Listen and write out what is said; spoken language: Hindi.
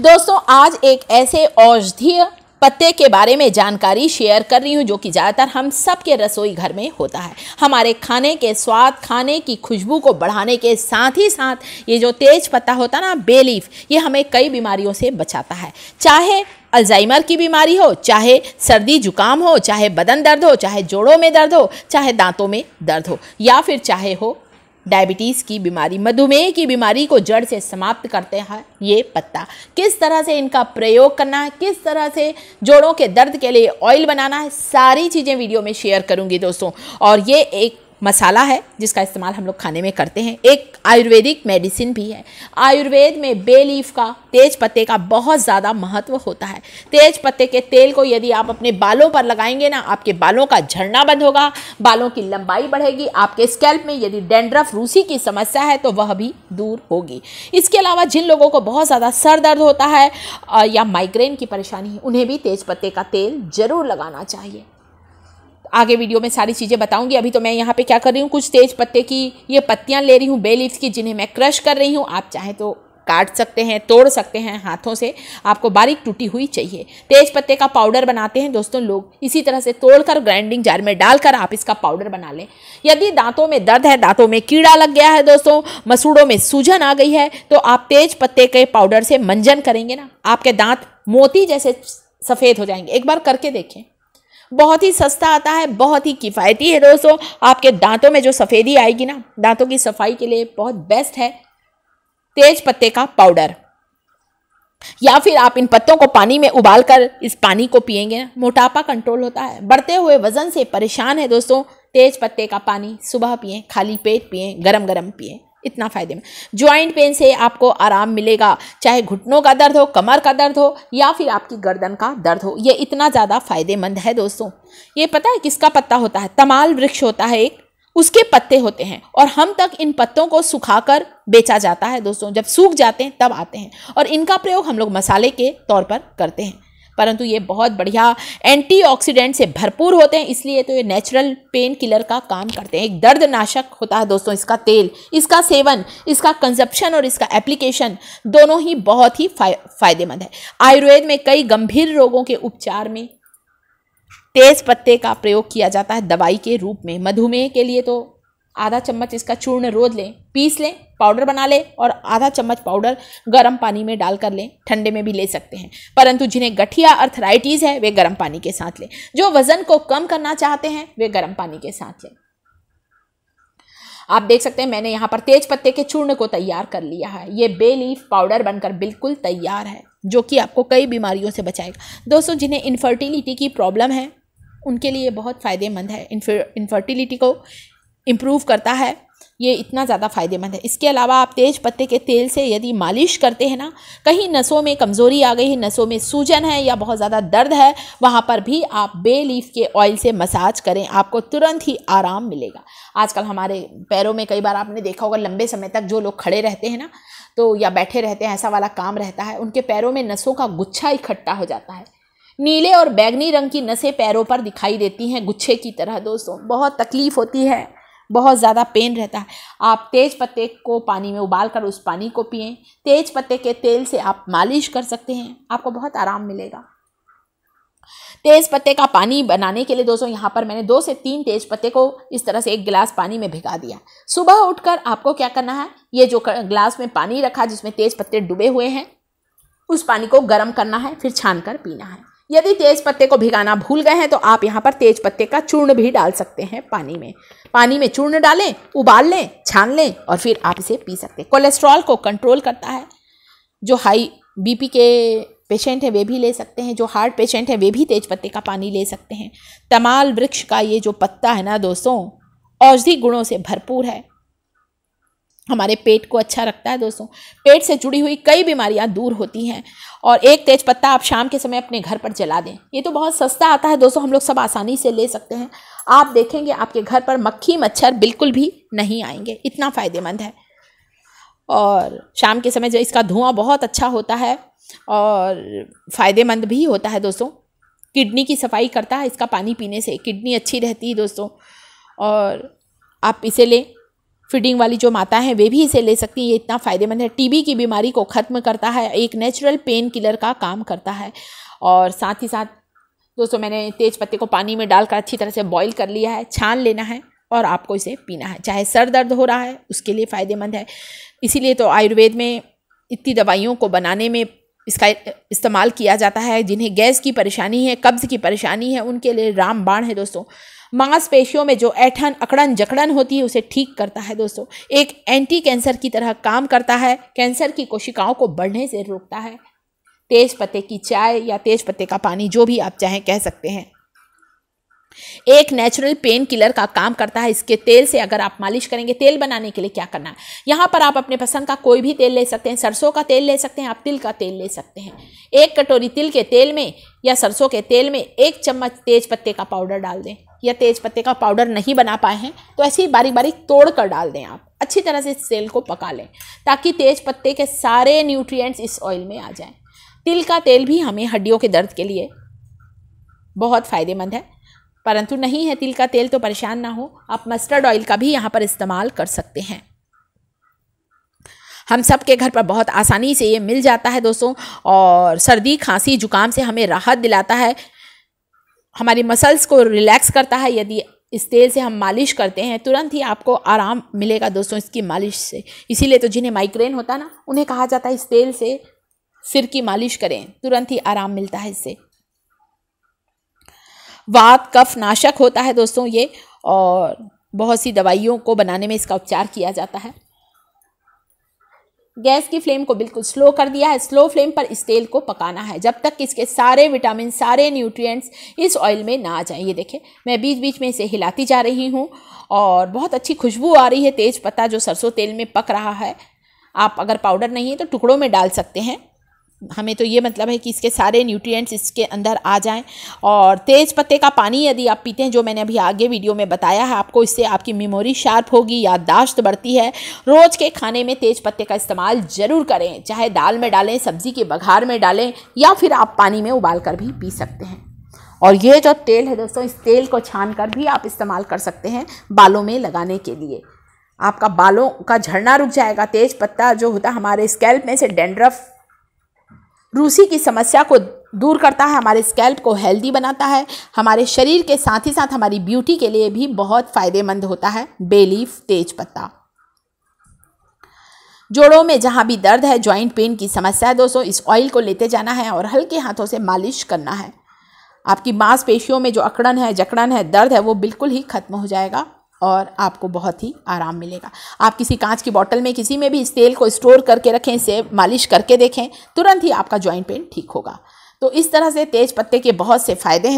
दोस्तों, आज एक ऐसे औषधीय पत्ते के बारे में जानकारी शेयर कर रही हूँ, जो कि ज़्यादातर हम सब के रसोई घर में होता है। हमारे खाने के स्वाद, खाने की खुशबू को बढ़ाने के साथ ही साथ ये जो तेज पत्ता होता ना बेलीफ ये हमें कई बीमारियों से बचाता है। चाहे अल्जाइमर की बीमारी हो, चाहे सर्दी जुकाम हो, चाहे बदन दर्द हो, चाहे जोड़ों में दर्द हो, चाहे दांतों में दर्द हो, या फिर चाहे हो डायबिटीज़ की बीमारी, मधुमेह की बीमारी को जड़ से समाप्त करते हैं, ये पत्ता। किस तरह से इनका प्रयोग करना है, किस तरह से जोड़ों के दर्द के लिए ऑयल बनाना है, सारी चीज़ें वीडियो में शेयर करूँगी दोस्तों। और ये एक मसाला है, जिसका इस्तेमाल हम लोग खाने में करते हैं। एक आयुर्वेदिक मेडिसिन भी है। आयुर्वेद में बे लीफ का, तेज पत्ते का बहुत ज़्यादा महत्व होता है। तेज पत्ते के तेल को यदि आप अपने बालों पर लगाएँगे ना, आपके बालों का झड़ना बंद होगा, बालों की लंबाई बढ़ेगी, आपके स्कैल्प में यदि डेंड्रफ रूसी की समस्या है तो वह भी दूर होगी। इसके अलावा जिन लोगों को बहुत ज़्यादा सर दर्द होता है या माइग्रेन की परेशानी है, उन्हें भी तेज पत्ते का तेल ज़रूर लगाना चाहिए। आगे वीडियो में सारी चीज़ें बताऊँगी। अभी तो मैं यहाँ पे क्या कर रही हूँ? कुछ तेज पत्ते की ये पत्तियाँ ले रही हूँ बे लीव्स की, जिन्हें मैं क्रश कर रही हूँ। आप चाहें तो काट सकते हैं, तोड़ सकते हैं हाथों से। आपको बारीक टूटी हुई चाहिए। तेज पत्ते का पाउडर बनाते हैं दोस्तों लोग। इसी तरह से तोड़कर ग्राइंडिंग जार में डालकर आप इसका पाउडर बना लें। यदि दांतों में दर्द है, दांतों में कीड़ा लग गया है दोस्तों, मसूड़ों में सूजन आ गई है तो आप तेज पत्ते के पाउडर से मंजन करेंगे ना। आपके दांत मोती जैसे सफ़ेद हो जाएँगे। एक बार करके देखें। बहुत ही सस्ता आता है, बहुत ही किफ़ायती है दोस्तों। आपके दांतों में जो सफ़ेदी आएगी ना, दांतों की सफ़ाई के लिए बहुत बेस्ट है। तेज पत्ते का पाउडर या फिर आप इन पत्तों को पानी में उबाल कर इस पानी को पिएँगे मोटापा कंट्रोल होता है। बढ़ते हुए वज़न से परेशान है दोस्तों। तेज पत्ते का पानी सुबह पिए, खाली पेट पिए गरम गरम पिए। इतना फ़ायदेमंद ज्वाइंट पेन से आपको आराम मिलेगा, चाहे घुटनों का दर्द हो, कमर का दर्द हो, या फिर आपकी गर्दन का दर्द हो, ये इतना ज़्यादा फ़ायदेमंद है दोस्तों। ये पता है किसका पत्ता होता है? तमाल वृक्ष होता है एक, उसके पत्ते होते हैं, और हम तक इन पत्तों को सुखाकर बेचा जाता है दोस्तों। जब सूख जाते हैं, तब आते हैं, और इनका प्रयोग हम लोग मसाले के तौर पर करते हैं। परंतु ये बहुत बढ़िया एंटीऑक्सीडेंट से भरपूर होते हैं, इसलिए तो ये नेचुरल पेन किलर का काम करते हैं। एक दर्द नाशक होता है दोस्तों, इसका तेल, इसका सेवन, इसका कंजप्शन और इसका एप्लीकेशन दोनों ही बहुत ही फ़ायदेमंद है। आयुर्वेद में कई गंभीर रोगों के उपचार में तेज पत्ते का प्रयोग किया जाता है, दवाई के रूप में। मधुमेह के लिए तो आधा चम्मच इसका चूर्ण रोद लें, पीस लें पाउडर बना लें और आधा चम्मच पाउडर गर्म पानी में डाल कर लें, ठंडे में भी ले सकते हैं। परंतु जिन्हें गठिया अर्थराइटिस है, वे गर्म पानी के साथ लें। जो वज़न को कम करना चाहते हैं, वे गर्म पानी के साथ लें। आप देख सकते हैं, मैंने यहाँ पर तेज पत्ते के चूर्ण को तैयार कर लिया है। ये बे लीफ पाउडर बनकर बिल्कुल तैयार है, जो कि आपको कई बीमारियों से बचाएगा। दोस्तों, जिन्हें इनफर्टिलिटी की प्रॉब्लम है, उनके लिए बहुत फ़ायदेमंद है। इनफर्टिलिटी को इम्प्रूव करता है। ये इतना ज़्यादा फ़ायदेमंद है। इसके अलावा आप तेज पत्ते के तेल से यदि मालिश करते हैं ना, कहीं नसों में कमज़ोरी आ गई है, नसों में सूजन है या बहुत ज़्यादा दर्द है, वहाँ पर भी आप बे लीफ के ऑयल से मसाज करें, आपको तुरंत ही आराम मिलेगा। आजकल हमारे पैरों में कई बार आपने देखा होगा, लंबे समय तक जो लोग खड़े रहते हैं ना तो या बैठे रहते हैं, ऐसा वाला काम रहता है, उनके पैरों में नसों का गुच्छा इकट्ठा हो जाता है। नीले और बैगनी रंग की नसें पैरों पर दिखाई देती हैं, गुच्छे की तरह, दोस्तों, बहुत तकलीफ़ होती है। बहुत ज़्यादा पेन रहता है। आप तेज पत्ते को पानी में उबाल कर उस पानी को पिए। तेज पत्ते के तेल से आप मालिश कर सकते हैं। आपको बहुत आराम मिलेगा। तेज पत्ते का पानी बनाने के लिए दोस्तों, यहाँ पर मैंने दो से तीन तेज पत्ते को इस तरह से एक गिलास पानी में भिगा दिया। सुबह उठकर आपको क्या करना है? ये जो गिलास में पानी रखा जिसमें तेज पत्ते डूबे हुए हैं, उस पानी को गर्म करना है, फिर छान कर पीना है। यदि तेज पत्ते को भिगाना भूल गए हैं तो आप यहाँ पर तेज पत्ते का चूर्ण भी डाल सकते हैं पानी में। पानी में चूर्ण डालें, उबाल लें, छान लें और फिर आप इसे पी सकते हैं। कोलेस्ट्रॉल को कंट्रोल करता है। जो हाई बीपी के पेशेंट हैं, वे भी ले सकते हैं। जो हार्ट पेशेंट हैं, वे भी तेज पत्ते का पानी ले सकते हैं। तमाल वृक्ष का ये जो पत्ता है ना दोस्तों, औषधि गुणों से भरपूर है। हमारे पेट को अच्छा रखता है दोस्तों। पेट से जुड़ी हुई कई बीमारियाँ दूर होती हैं और एक तेज पत्ता आप शाम के समय अपने घर पर जला दें। ये तो बहुत सस्ता आता है दोस्तों, हम लोग सब आसानी से ले सकते हैं। आप देखेंगे आपके घर पर मक्खी, मच्छर बिल्कुल भी नहीं आएँगे, इतना फ़ायदेमंद है। और शाम के समय जो इसका धुआँ बहुत अच्छा होता है और फ़ायदेमंद भी होता है दोस्तों। किडनी की सफ़ाई करता है, इसका पानी पीने से किडनी अच्छी रहती है दोस्तों। और आप इसे लें फीडिंग वाली जो माता हैं, वे भी इसे ले सकती हैं। ये इतना फ़ायदेमंद है। टीबी की बीमारी को ख़त्म करता है। एक नेचुरल पेन किलर का काम करता है। और साथ ही साथ, दोस्तों, मैंने तेज पत्ते को पानी में डालकर अच्छी तरह से बॉईल कर लिया है, छान लेना है और आपको इसे पीना है। चाहे सर दर्द हो रहा है, उसके लिए फ़ायदेमंद है। इसीलिए तो आयुर्वेद में इतनी दवाइयों को बनाने में इसका इस्तेमाल किया जाता है। जिन्हें गैस की परेशानी है, कब्ज़ की परेशानी है, उनके लिए रामबाण है, दोस्तों। मांसपेशियों में जो ऐठन, अकड़न, जकड़न होती है, उसे ठीक करता है दोस्तों। एक एंटी कैंसर की तरह काम करता है कैंसर की कोशिकाओं को बढ़ने से रोकता है। तेज पत्ते की चाय या तेज पत्ते का पानी, जो भी आप चाहें कह सकते हैं। एक नेचुरल पेन किलर का काम करता है इसके तेल से, अगर आप मालिश करेंगे तेल बनाने के लिए क्या करना है? यहाँ पर आप अपने पसंद का कोई भी तेल ले सकते हैं, सरसों का तेल ले सकते हैं, आप तिल का तेल ले सकते हैं। एक कटोरी तिल के तेल में या सरसों के तेल में एक चम्मच तेज पत्ते का पाउडर डाल दें। या तेज पत्ते का पाउडर नहीं बना पाए हैं तो ऐसे ही बारीक बारीक तोड़ कर डाल दें आप। अच्छी तरह से इस तेल को पका लें, ताकि तेज पत्ते के सारे न्यूट्रिएंट्स इस ऑयल में आ जाएँ। तिल का तेल भी हमें हड्डियों के दर्द के लिए बहुत फ़ायदेमंद है। परंतु नहीं है तिल का तेल तो परेशान ना हो। आप मस्टर्ड ऑयल का भी यहाँ पर इस्तेमाल कर सकते हैं। हम सब के घर पर बहुत आसानी से ये मिल जाता है दोस्तों, और सर्दी, खांसी, जुकाम से हमें राहत दिलाता है। हमारी मसल्स को रिलैक्स करता है। यदि इस तेल से हम मालिश करते हैं, तुरंत ही आपको आराम मिलेगा दोस्तों इसकी मालिश से। इसीलिए तो जिन्हें माइग्रेन होता है ना, उन्हें कहा जाता है इस तेल से सिर की मालिश करें। तुरंत ही आराम मिलता है इससे। वात, कफ, नाशक होता है दोस्तों ये, और बहुत सी दवाइयों को बनाने में इसका उपचार किया जाता है। गैस की फ्लेम को बिल्कुल स्लो कर दिया है। स्लो फ्लेम पर इस तेल को पकाना है। जब तक इसके सारे विटामिन, सारे न्यूट्रिएंट्स इस ऑयल में ना आ जाएँ, ये देखें, मैं बीच बीच में इसे हिलाती जा रही हूँ, और बहुत अच्छी खुशबू आ रही है तेज पत्ता जो सरसों तेल में पक रहा है। आप अगर पाउडर नहीं है तो टुकड़ों में डाल सकते हैं। हमें तो ये मतलब है कि इसके सारे न्यूट्रिएंट्स इसके अंदर आ जाएँ। और तेज़ पत्ते का पानी यदि आप पीते हैं, जो मैंने अभी आगे वीडियो में बताया है, आपको इससे आपकी मेमोरी शार्प होगी, याददाश्त बढ़ती है। रोज़ के खाने में तेज़ पत्ते का इस्तेमाल ज़रूर करें। चाहे दाल में डालें, सब्ज़ी के बघार में डालें, या फिर आप पानी में उबाल कर भी पी सकते हैं। और ये जो तेल है दोस्तों, इस तेल को छान कर भी आप इस्तेमाल कर सकते हैं बालों में लगाने के लिए। आपका बालों का झड़ना रुक जाएगा, तेज पत्ता जो होता है हमारे स्कैल्प में से डेंड्रफ रूसी की समस्या को दूर करता है, हमारे स्कैल्प को हेल्दी बनाता है, हमारे शरीर के साथ ही साथ हमारी ब्यूटी के लिए भी बहुत फ़ायदेमंद होता है बेलीफ तेज पत्ता। जोड़ों में जहाँ भी दर्द है जॉइंट पेन की समस्या है, दोस्तों, इस ऑयल को लेते जाना है और हल्के हाथों से मालिश करना है। आपकी मांसपेशियों में जो अकड़न है, जकड़न है, दर्द है, वो बिल्कुल ही खत्म हो जाएगा। और आपको बहुत ही आराम मिलेगा। आप किसी कांच की बॉटल में, किसी में भी इस तेल को स्टोर करके रखें, इसे मालिश करके देखें, तुरंत ही आपका जॉइंट पेन ठीक होगा। तो इस तरह से तेज पत्ते के बहुत से फ़ायदे हैं।